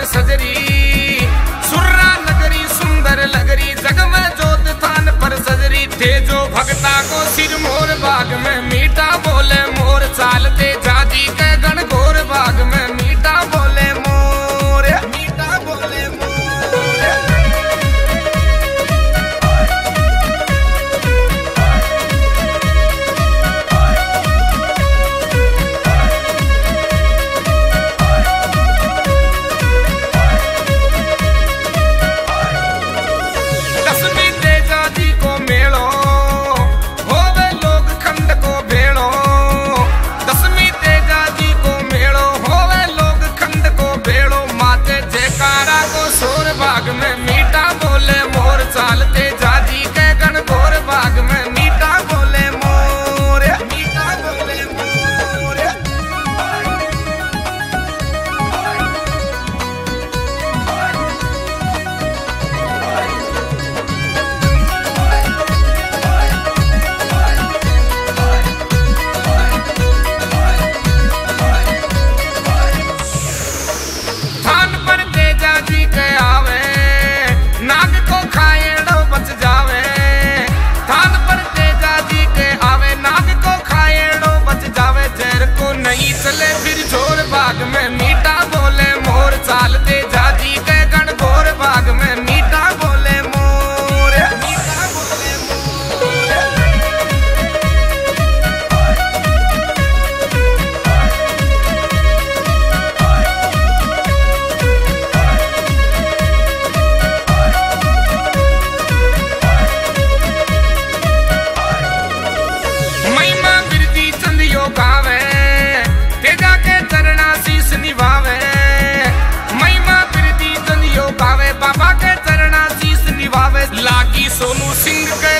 पर सजरी, सुर्रा नगरी, सुंदर लगरी जग में जोत थान पर सजरी, थे जो भक्ता को सिर मोर बाग में, मीठा बोले मोर चालते to let it ਮਹਿਮਾ ਬਿਰਦੀ ਬਾਬਾ ਕੇ ਚਰਣਾ ਸੀਸ ਲਾਗੀ ਸੋਨੂ ਸਿੰਘ ਕੇ